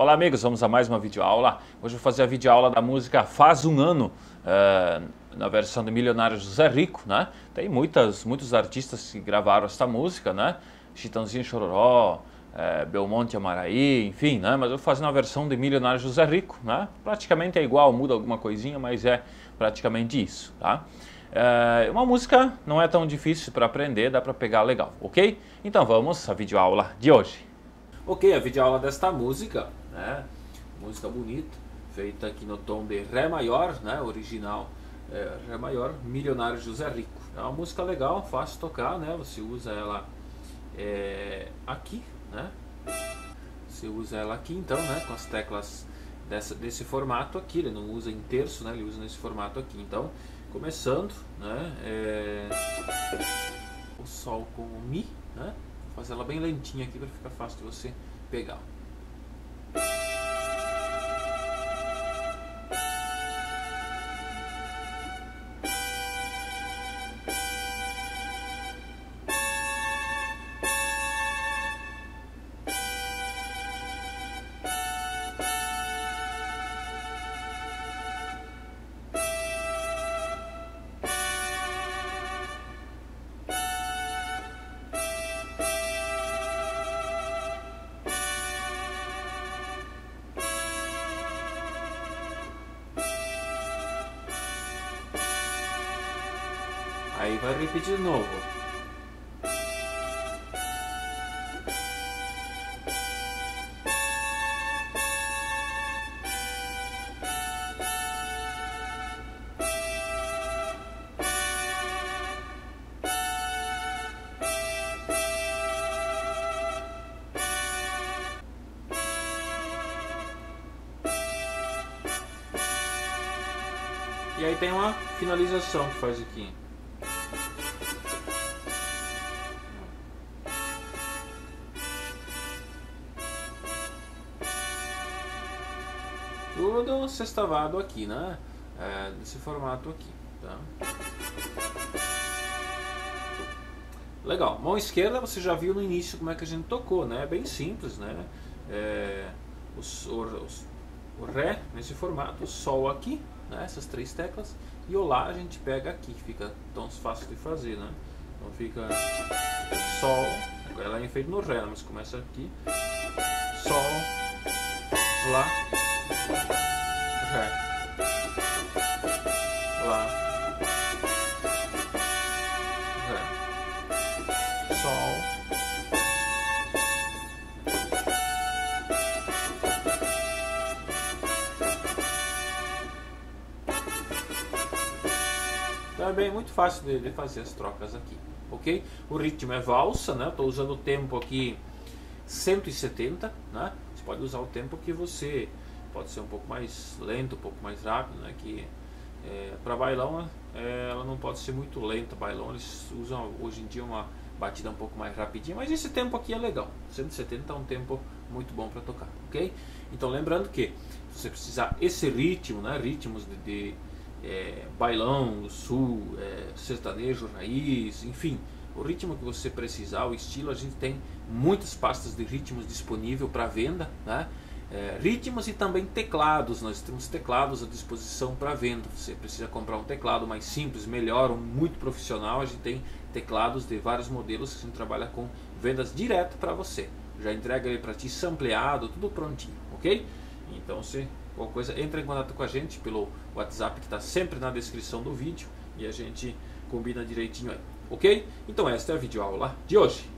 Olá amigos, vamos a mais uma videoaula. Hoje eu vou fazer a videoaula da música Faz um Ano, uh, na versão de Milionário José Rico, né? Tem muitas, muitos artistas que gravaram esta música, né? Chitãozinho Chororó, uh, Belmonte Amaraí, enfim, né? Mas eu vou fazer na versão de Milionário José Rico, né? Praticamente é igual, muda alguma coisinha, mas é praticamente isso, tá? É uma música não é tão difícil para aprender, dá para pegar legal, ok? Então vamos à videoaula de hoje. Ok, a videoaula desta música né? Música bonita, feita aqui no tom de Ré maior, né? Original é, Ré maior, Milionário José Rico. É uma música legal, fácil de tocar, né? Você usa ela é, aqui, né? Você usa ela aqui então, né? Com as teclas dessa, desse formato aqui, ele não usa em terço, né? Ele usa nesse formato aqui. Então, começando, né? É, o Sol com o Mi, né? Fazer ela bem lentinha aqui para ficar fácil de você pegar. Vai repetir de novo. E aí tem uma finalização que faz aqui. Tudo sextavado aqui, né? É, nesse formato aqui, tá? Legal. Mão esquerda você já viu no início como é que a gente tocou, né? É bem simples, né? É, os, os, o Ré nesse formato, o Sol aqui, né? Essas três teclas. E o Lá a gente pega aqui, que fica tão fácil de fazer, né? Então fica Sol, ela é feita no Ré, mas começa aqui. Sol, Lá, Ré. Lá. Ré. Então é bem muito fácil de, de fazer as trocas aqui, ok? O ritmo é valsa, né? Estou usando o tempo aqui 170, né? Você pode usar o tempo que você pode ser um pouco mais lento, um pouco mais rápido, né? Que é, para bailão é, ela não pode ser muito lenta. Bailão eles usam hoje em dia uma batida um pouco mais rapidinha, mas esse tempo aqui é legal. 170 é um tempo muito bom para tocar, ok? Então lembrando que você precisar esse ritmo, né? Ritmos de, de é, bailão, sul, é, sertanejo, raiz, enfim, o ritmo que você precisar, o estilo, a gente tem muitas pastas de ritmos disponível para venda, né? É, ritmos e também teclados. Nós temos teclados à disposição para venda. Você precisa comprar um teclado mais simples, melhor, um muito profissional. A gente tem teclados de vários modelos que a gente trabalha com vendas direto para você. Já entrega ele para ti sampleado, tudo prontinho, ok? Então, se qualquer coisa, entra em contato com a gente pelo WhatsApp que está sempre na descrição do vídeo e a gente combina direitinho aí, ok? Então, esta é a videoaula de hoje.